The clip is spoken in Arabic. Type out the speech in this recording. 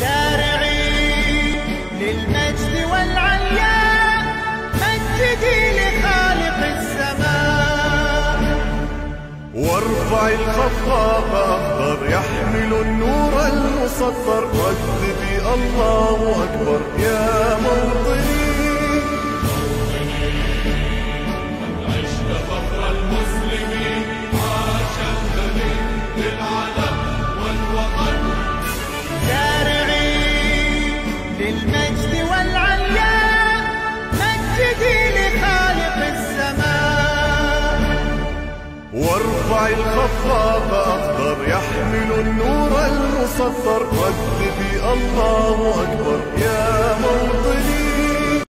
سارعين للمجد والعلياء مجدي لخالق السماء. وارفع الخفاق أخضر يحمل النور المسطر رددي الله أكبر يا موطني. عشت فخر المسلمين عاش النبي للعلم وارفع الخفاق أخضر يحمل النور المسطر. رددي الله أكبر يا